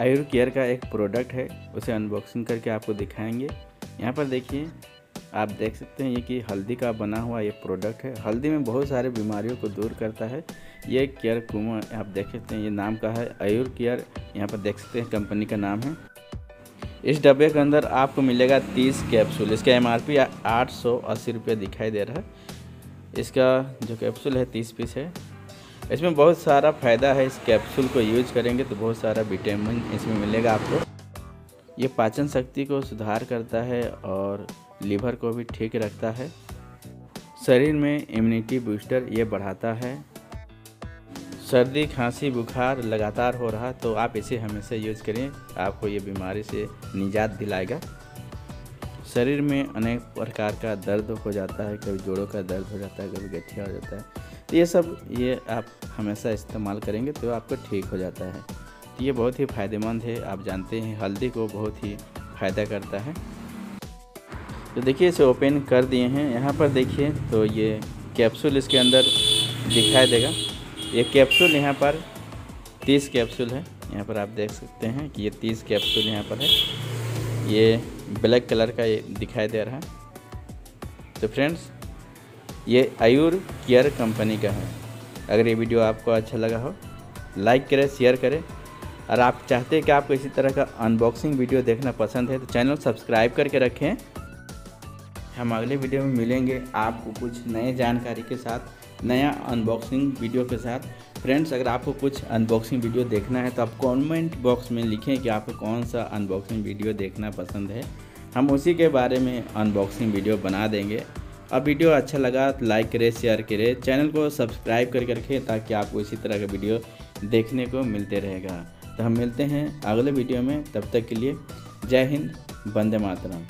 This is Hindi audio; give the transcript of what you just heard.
आयुर केयर का एक प्रोडक्ट है, उसे अनबॉक्सिंग करके आपको दिखाएँगे। यहाँ पर देखिए, आप देख सकते हैं ये कि हल्दी का बना हुआ ये प्रोडक्ट है। हल्दी में बहुत सारे बीमारियों को दूर करता है। ये केयर कुमा, आप देख सकते हैं, ये नाम का है आयुर केयर यहाँ पर देख सकते हैं, कंपनी का नाम है। इस डब्बे के अंदर आपको मिलेगा तीस कैप्सूल। इसका एम आर पी आठ सौ अस्सी दिखाई दे रहा है। इसका जो कैप्सूल है, तीस पीस है। इसमें बहुत सारा फ़ायदा है, इस कैप्सूल को यूज़ करेंगे तो बहुत सारा विटामिन इसमें मिलेगा आपको। ये पाचन शक्ति को सुधार करता है और लीवर को भी ठीक रखता है। शरीर में इम्यूनिटी बूस्टर ये बढ़ाता है। सर्दी, खांसी, बुखार लगातार हो रहा तो आप इसे हमेशा यूज़ करें आपको ये बीमारी से निजात दिलाएगा। शरीर में अनेक प्रकार का दर्द हो जाता है, कभी जोड़ों का दर्द हो जाता है, कभी गठिया हो जाता है। तो ये सब ये आप हमेशा इस्तेमाल करेंगे तो आपको ठीक हो जाता है। तो ये बहुत ही फ़ायदेमंद है, आप जानते हैं, हल्दी को बहुत ही फ़ायदा करता है। तो देखिए, इसे ओपन कर दिए हैं। यहाँ पर देखिए तो ये कैप्सूल इसके अंदर दिखाई देगा। ये कैप्सूल यहाँ पर तीस कैप्सूल है। यहाँ पर आप देख सकते हैं कि ये तीस कैप्सूल यहाँ पर है। ये ब्लैक कलर का ये दिखाई दे रहा है। तो फ्रेंड्स ये आयुर केयर कंपनी का है। अगर ये वीडियो आपको अच्छा लगा हो, लाइक करें, शेयर करें। और आप चाहते हैं कि आपको इसी तरह का अनबॉक्सिंग वीडियो देखना पसंद है तो चैनल सब्सक्राइब करके रखें। हम अगले वीडियो में मिलेंगे आपको कुछ नए जानकारी के साथ, नया अनबॉक्सिंग वीडियो के साथ। फ्रेंड्स अगर आपको कुछ अनबॉक्सिंग वीडियो देखना है तो आप कमेंट बॉक्स में लिखें कि आपको कौन सा अनबॉक्सिंग वीडियो देखना पसंद है। हम उसी के बारे में अनबॉक्सिंग वीडियो बना देंगे। अब वीडियो अच्छा लगा तो लाइक करें, शेयर करें, चैनल को सब्सक्राइब करके रखें ताकि आपको इसी तरह का वीडियो देखने को मिलते रहेगा। तो हम मिलते हैं अगले वीडियो में, तब तक के लिए जय हिंद, वंदे मातरम।